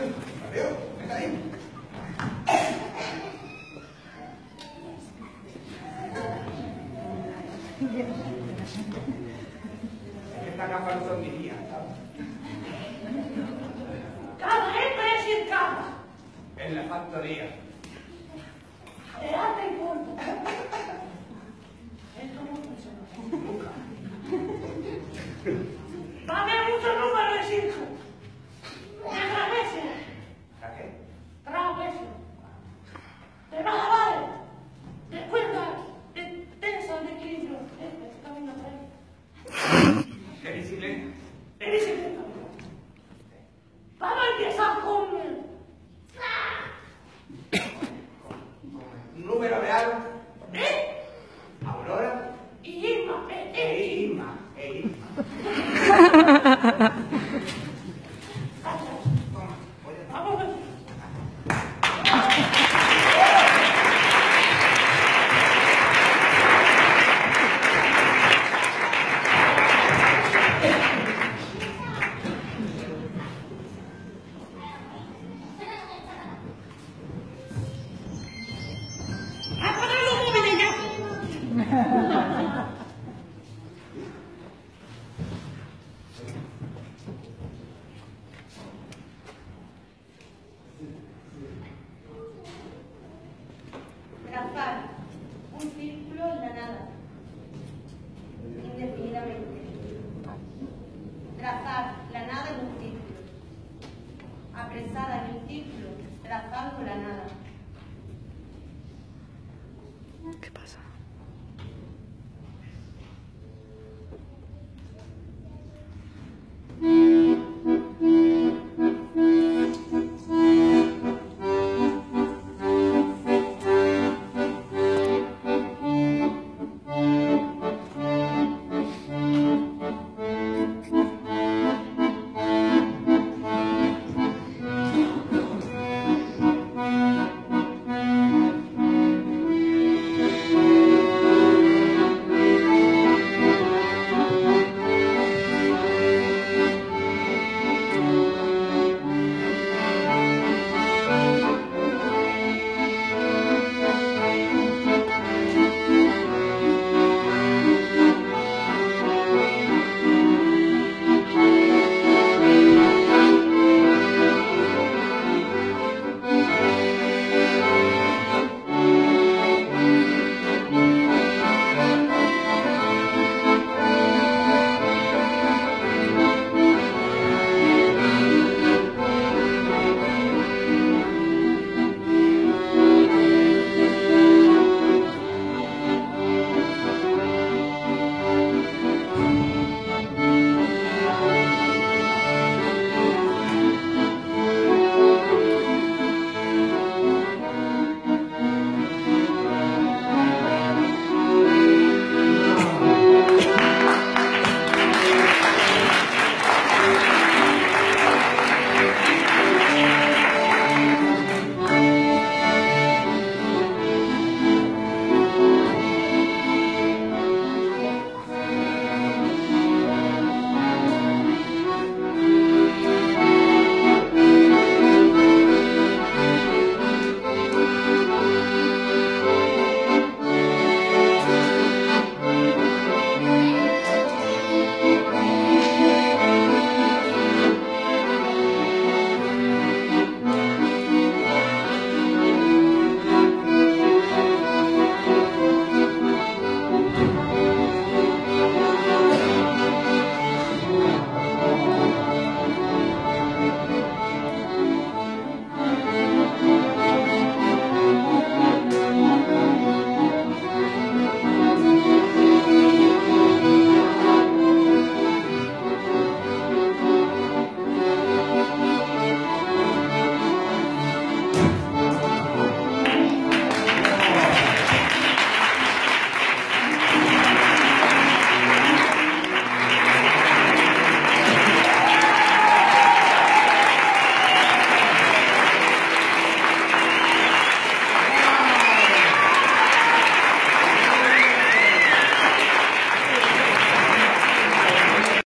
Adiós, está ahí. Esta capa no son mis días, Cada vez parece en cama. En la factoría. Adelante y punto. Esto no funciona. Nunca. Va a haber muchos números de circo. 嘛，A 嘛。¿Qué pasa?